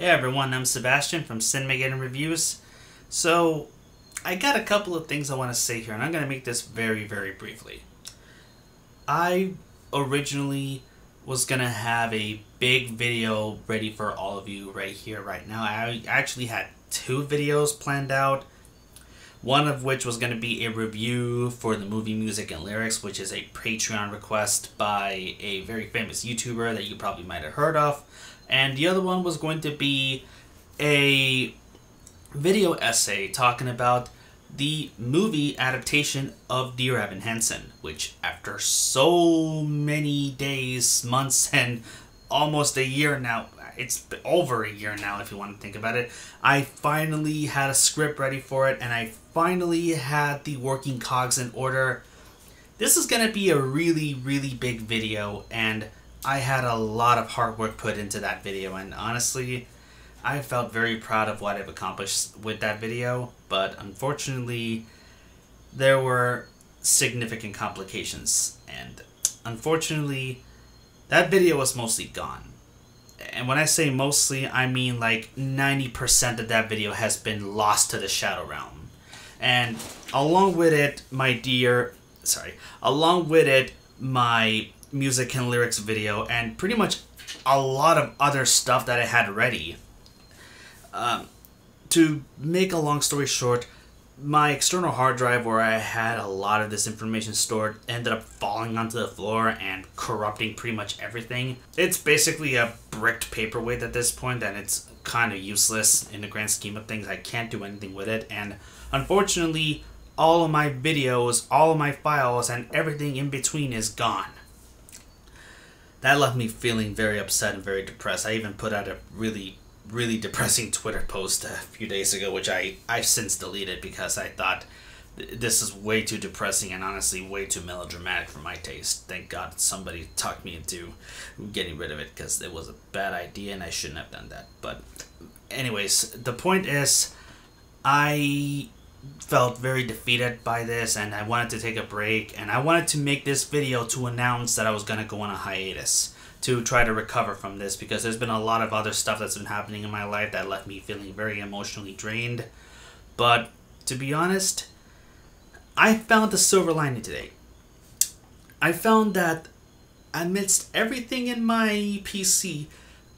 Hey everyone, I'm Sebastian from Cinemageddon Reviews. So, I got a couple of things I want to say here, and I'm going to make this very, very briefly. I originally was going to have a big video ready for all of you right here, right now. I actually had two videos planned out. One of which was going to be a review for the movie Music and Lyrics, which is a Patreon request by a very famous YouTuber that you probably might have heard of and the other one was going to be a video essay talking about the movie adaptation of Dear Evan Hansen, which after so many days, months, and almost a year now, it's over a year now if you want to think about it, I finally had a script ready for it and I finally had the working cogs in order. This is going to be a really, really big video and I had a lot of hard work put into that video, and honestly, I felt very proud of what I've accomplished with that video, but unfortunately, there were significant complications, and unfortunately, that video was mostly gone. And when I say mostly, I mean like 90% of that video has been lost to the Shadow Realm. And along with it, my dear, sorry, along with it, my music and lyrics video and pretty much a lot of other stuff that I had ready. Um, to make a long story short, my external hard drive where I had a lot of this information stored ended up falling onto the floor and corrupting pretty much everything. It's basically a bricked paperweight at this point and it's kind of useless in the grand scheme of things. I can't do anything with it and unfortunately all of my videos, all of my files and everything in between is gone that left me feeling very upset and very depressed. I even put out a really, really depressing Twitter post a few days ago, which I I've since deleted because I thought this is way too depressing and honestly way too melodramatic for my taste. Thank God somebody talked me into getting rid of it because it was a bad idea and I shouldn't have done that. But, anyways, the point is, I felt very defeated by this and I wanted to take a break and I wanted to make this video to announce that I was going to go on a hiatus to try to recover from this because there's been a lot of other stuff that's been happening in my life that left me feeling very emotionally drained. But to be honest, I found the silver lining today. I found that amidst everything in my PC,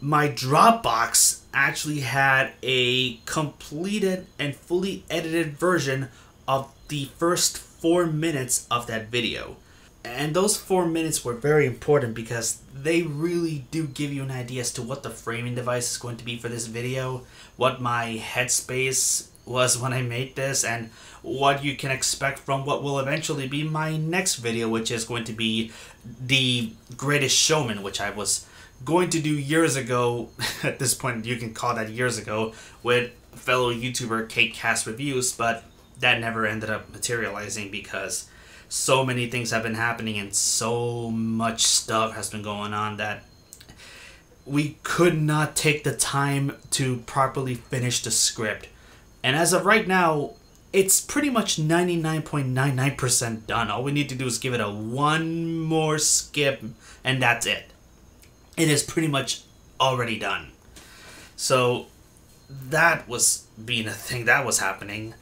my Dropbox actually had a completed and fully edited version of the first four minutes of that video. And those four minutes were very important because they really do give you an idea as to what the framing device is going to be for this video, what my headspace was when I made this, and what you can expect from what will eventually be my next video, which is going to be the greatest showman, which I was going to do years ago. At this point, you can call that years ago with fellow YouTuber KateCast Reviews, but that never ended up materializing because so many things have been happening and so much stuff has been going on that we could not take the time to properly finish the script. And as of right now, it's pretty much 99.99% done. All we need to do is give it a one more skip, and that's it it is pretty much already done. So that was being a thing that was happening.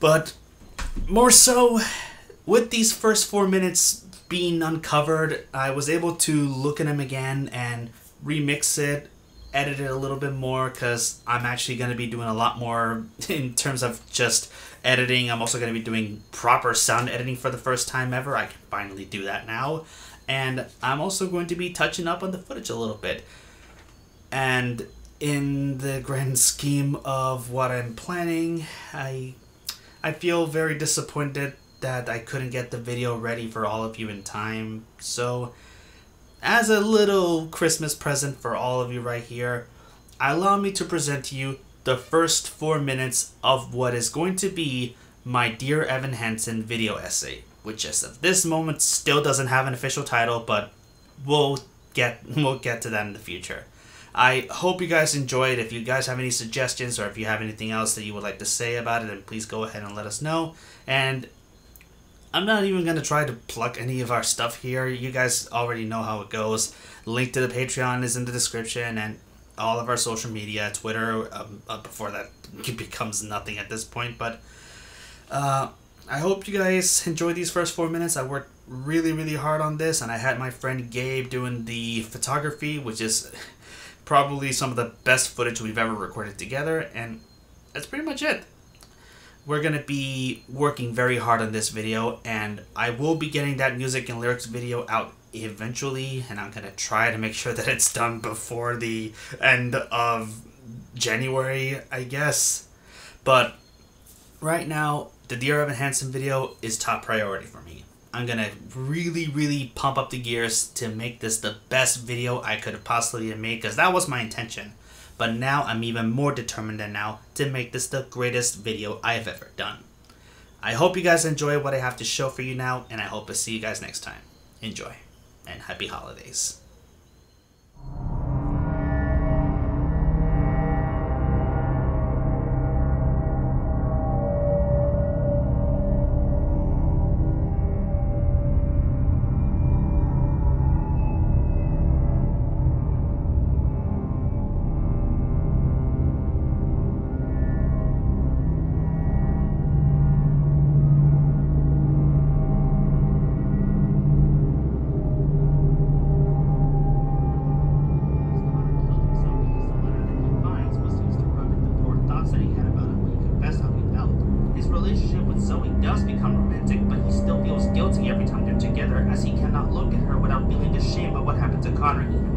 But more so, with these first four minutes being uncovered, I was able to look at them again and remix it, edit it a little bit more because I'm actually going to be doing a lot more in terms of just editing. I'm also going to be doing proper sound editing for the first time ever. I can finally do that now and I'm also going to be touching up on the footage a little bit. And in the grand scheme of what I'm planning, I I feel very disappointed that I couldn't get the video ready for all of you in time. So, as a little Christmas present for all of you right here, I allow me to present to you the first four minutes of what is going to be my Dear Evan Hansen video essay which as of this moment still doesn't have an official title, but we'll get we'll get to that in the future. I hope you guys enjoyed. If you guys have any suggestions or if you have anything else that you would like to say about it, then please go ahead and let us know. And I'm not even going to try to plug any of our stuff here. You guys already know how it goes. Link to the Patreon is in the description. And all of our social media, Twitter. Um, uh, before that becomes nothing at this point, but uh, I hope you guys enjoyed these first four minutes. I worked really, really hard on this, and I had my friend Gabe doing the photography, which is probably some of the best footage we've ever recorded together, and that's pretty much it. We're gonna be working very hard on this video, and I will be getting that music and lyrics video out eventually, and I'm gonna try to make sure that it's done before the end of January, I guess. But right now, the Dear Evan Hansen video is top priority for me. I'm gonna really, really pump up the gears to make this the best video I could have possibly made because that was my intention. But now I'm even more determined than now to make this the greatest video I've ever done. I hope you guys enjoy what I have to show for you now, and I hope to see you guys next time. Enjoy, and happy holidays. Eating him.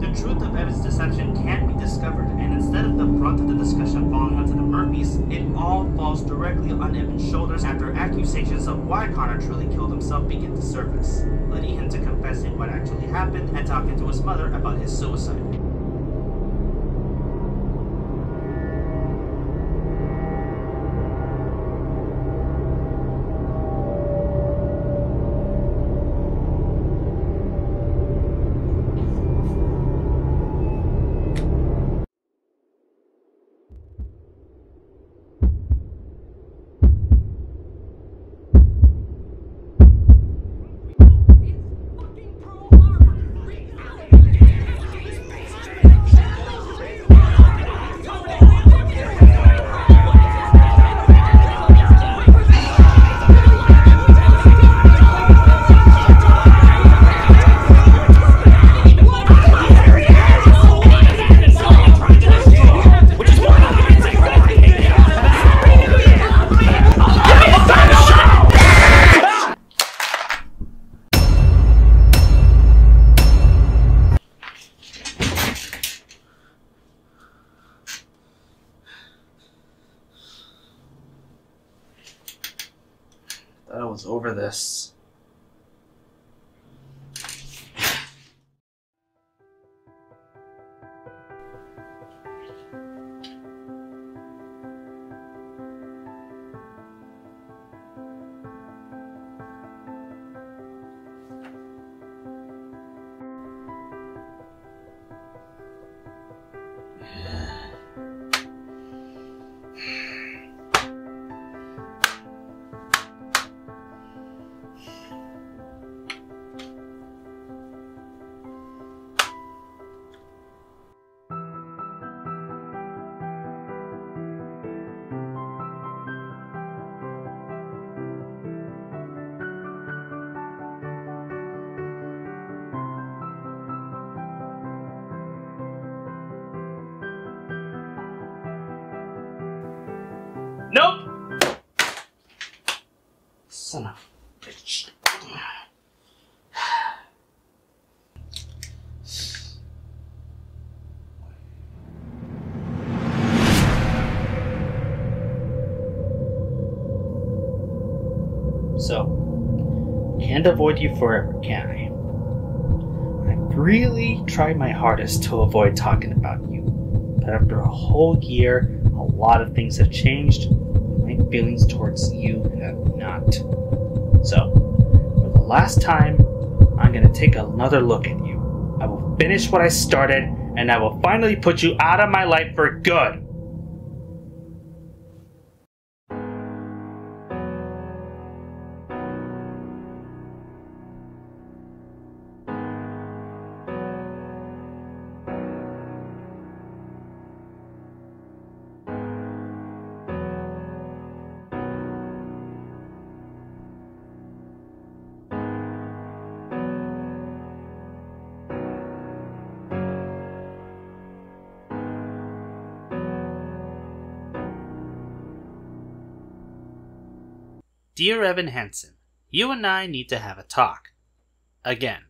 The truth of Evan's deception can't be discovered, and instead of the brunt of the discussion falling onto the Murphys, it all falls directly on Evan's shoulders after accusations of why Connor truly killed himself begin to surface, leading him to confessing what actually happened and talking to his mother about his suicide. I was over this. Son of a bitch. So, can't avoid you forever, can I? I really tried my hardest to avoid talking about you, but after a whole year, a lot of things have changed. Feelings towards you have not. So, for the last time, I'm gonna take another look at you. I will finish what I started, and I will finally put you out of my life for good. Dear Evan Hansen, you and I need to have a talk. Again.